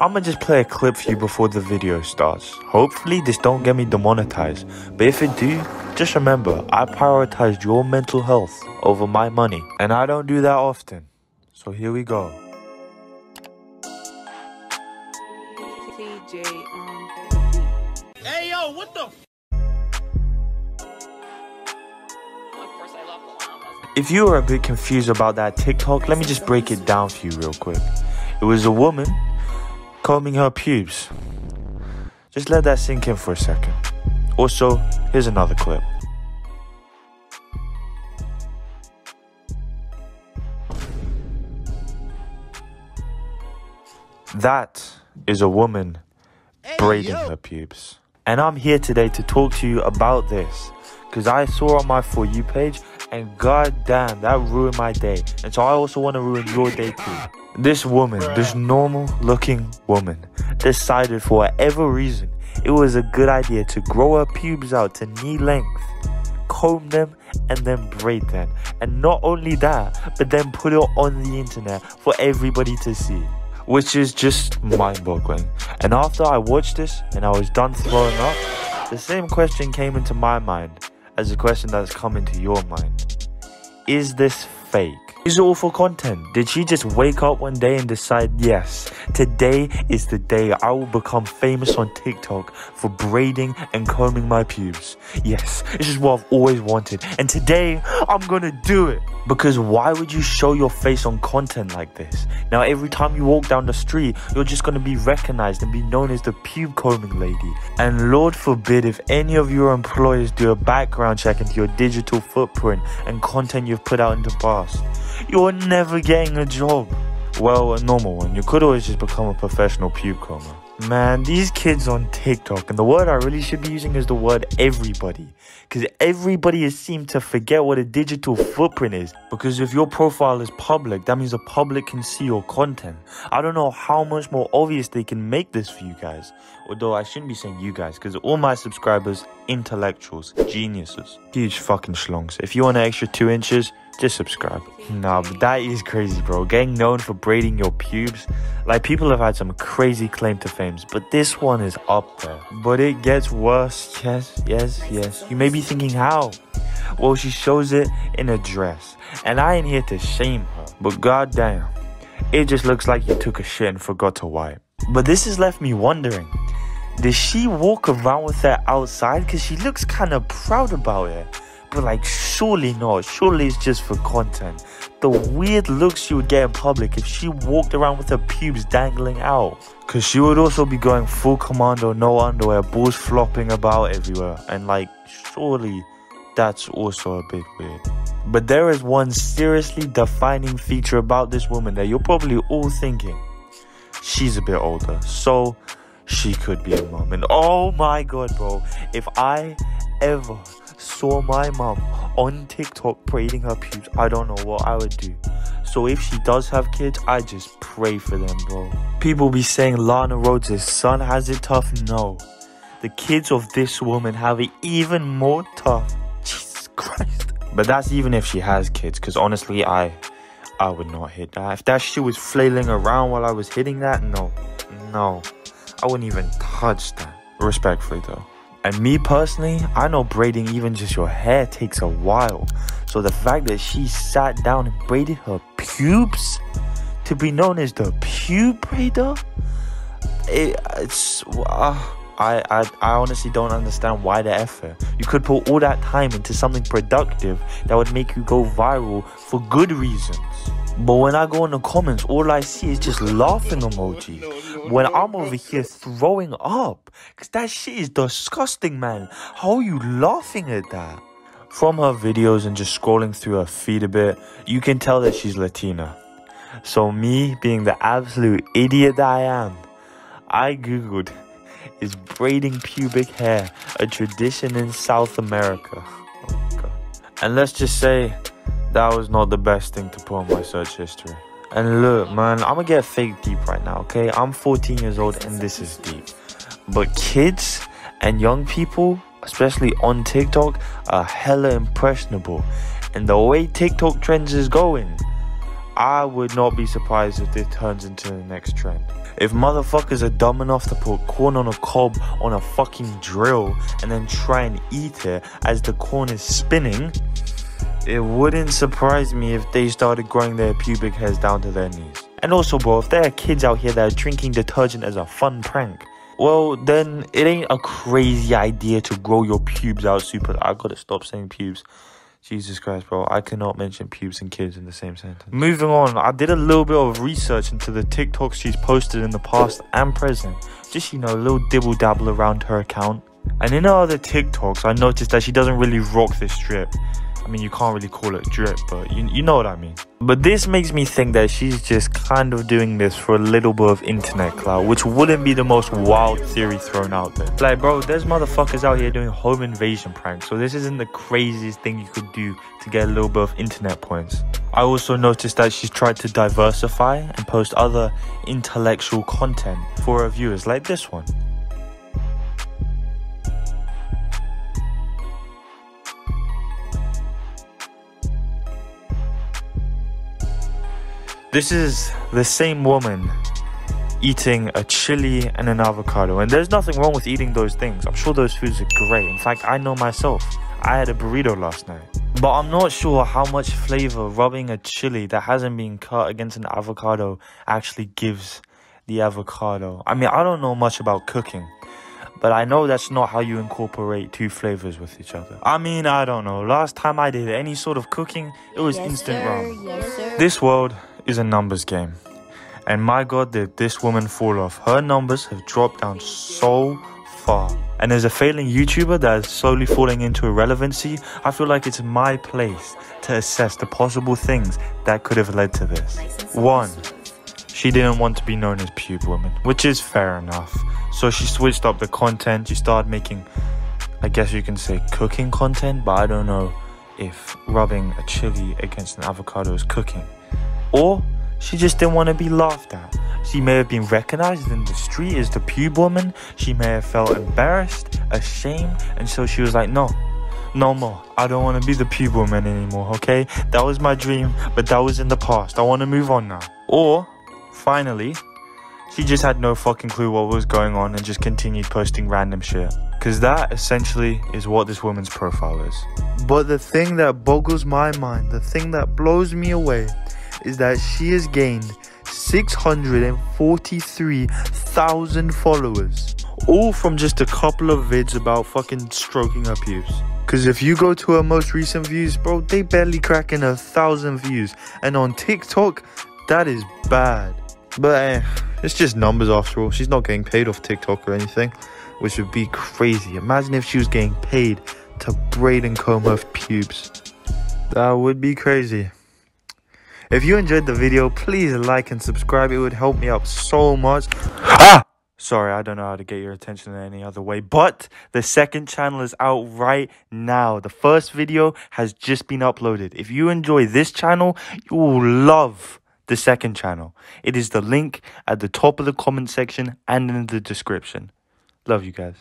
I'ma just play a clip for you before the video starts. Hopefully this don't get me demonetized, but if it do, just remember I prioritized your mental health over my money, and I don't do that often. So here we go. Hey yo, what the? If you are a bit confused about that TikTok, let me just break it down for you real quick. It was a woman combing her pubes. Just let that sink in for a second. Also, here's another clip. That is a woman braiding her pubes. And I'm here today to talk to you about this. Because I saw on my For You page, and god damn, that ruined my day. And so I also want to ruin your day too. This woman, this normal looking woman, decided for whatever reason it was a good idea to grow her pubes out to knee length, comb them, and then braid them. And not only that, but then put it on the internet for everybody to see which is just mind boggling. And after I watched this and I was done throwing up, the same question came into my mind as a question that's come into your mind Is this fake? Is for content? Did she just wake up one day and decide, yes, today is the day I will become famous on TikTok for braiding and combing my pubes? Yes, this is what I've always wanted, and today I'm gonna do it. Because why would you show your face on content like this? Now, every time you walk down the street, you're just gonna be recognized and be known as the pube combing lady. And Lord forbid if any of your employers do a background check into your digital footprint and content you've put out in the past you're never getting a job. Well, a normal one. You could always just become a professional pube comber. Man, these kids on TikTok, and the word I really should be using is the word everybody. Because everybody has seemed to forget what a digital footprint is. Because if your profile is public, that means the public can see your content. I don't know how much more obvious they can make this for you guys. Although I shouldn't be saying you guys, because all my subscribers, intellectuals, geniuses, huge fucking schlongs. If you want an extra two inches, just subscribe. Nah, but that is crazy, bro. Getting known for braiding your pubes. Like, people have had some crazy claim to fame, but this one is up there. But it gets worse. Yes, yes, yes. You may be thinking, how? Well, she shows it in a dress. And I ain't here to shame her. But goddamn, it just looks like you took a shit and forgot to wipe. But this has left me wondering. Does she walk around with that outside? Because she looks kind of proud about it. But like, surely not. Surely it's just for content. The weird looks she would get in public if she walked around with her pubes dangling out. Cause she would also be going full commando, no underwear, balls flopping about everywhere. And like, surely that's also a bit weird. But there is one seriously defining feature about this woman that you're probably all thinking. She's a bit older, so she could be a mom. And oh my god, bro, if I ever saw my mom on TikTok braiding her pubes, I don't know what I would do. So if she does have kids, I just pray for them, bro. People be saying Lana Rhoades' son has it tough. No. The kids of this woman have it even more tough. Jesus Christ. But that's even if she has kids, because honestly, I I would not hit that. If that shit was flailing around while I was hitting that, no. No. I wouldn't even touch that. Respectfully though. And me personally, I know braiding even just your hair takes a while. So the fact that she sat down and braided her pubes to be known as the pube braider, it, it's uh, I, I I honestly don't understand why the effort. You could put all that time into something productive that would make you go viral for good reasons. But when I go in the comments, all I see is just laughing emojis. When I'm over here throwing up. Cause that shit is disgusting, man. How are you laughing at that? From her videos and just scrolling through her feed a bit, you can tell that she's Latina. So me, being the absolute idiot that I am, I googled, is braiding pubic hair a tradition in South America? Oh. And let's just say, that was not the best thing to put on my search history. And look, man, I'm gonna get fake deep right now, okay? I'm 14 years old and this is deep. But kids and young people, especially on TikTok, are hella impressionable. And the way TikTok trends is going, I would not be surprised if this turns into the next trend. If motherfuckers are dumb enough to put corn on a cob on a fucking drill and then try and eat it as the corn is spinning, it wouldn't surprise me if they started growing their pubic hairs down to their knees. And also, bro, if there are kids out here that are drinking detergent as a fun prank, well, then it ain't a crazy idea to grow your pubes out super. I gotta stop saying pubes. Jesus Christ, bro. I cannot mention pubes and kids in the same sentence. Moving on, I did a little bit of research into the TikToks she's posted in the past and present. Just, you know, a little dibble dabble around her account. And in her other TikToks, I noticed that she doesn't really rock this strip. I mean, you can't really call it drip, but you, you know what I mean. But this makes me think that she's just kind of doing this for a little bit of internet clout, which wouldn't be the most wild theory thrown out there. Like, bro, there's motherfuckers out here doing home invasion pranks, so this isn't the craziest thing you could do to get a little bit of internet points. I also noticed that she's tried to diversify and post other intellectual content for her viewers, like this one. This is the same woman eating a chili and an avocado. And there's nothing wrong with eating those things. I'm sure those foods are great. In fact, I know myself. I had a burrito last night. But I'm not sure how much flavor rubbing a chili that hasn't been cut against an avocado actually gives the avocado. I mean, I don't know much about cooking. But I know that's not how you incorporate two flavors with each other. I mean, I don't know. Last time I did any sort of cooking, it was Yes, instant sir. ramen. Yes. This world is a numbers game. And my god, did this woman fall off. Her numbers have dropped down so far. And as a failing YouTuber that is slowly falling into irrelevancy, I feel like it's my place to assess the possible things that could have led to this. One, she didn't want to be known as Pube Woman, which is fair enough. So she switched up the content. She started making, I guess you can say, cooking content, but I don't know if rubbing a chili against an avocado is cooking. Or she just didn't want to be laughed at. She may have been recognized in the street as the pube woman. She may have felt embarrassed, ashamed, and so she was like, no, no more. I don't want to be the pube woman anymore, okay? That was my dream, but that was in the past. I want to move on now. Or, finally, she just had no fucking clue what was going on and just continued posting random shit. Because that essentially is what this woman's profile is. But the thing that boggles my mind, the thing that blows me away, is that she has gained 643,000 followers. All from just a couple of vids about fucking stroking her pubes. Cause if you go to her most recent views, bro, they barely cracking a thousand views. And on TikTok, that is bad. But eh, it's just numbers after all. She's not getting paid off TikTok or anything, which would be crazy. Imagine if she was getting paid to braid and comb her pubes. That would be crazy. If you enjoyed the video, please like and subscribe. It would help me out so much. Ah! Sorry, I don't know how to get your attention in any other way, but the second channel is out right now. The first video has just been uploaded. If you enjoy this channel, you will love the second channel. It is the link at the top of the comment section and in the description. Love you guys.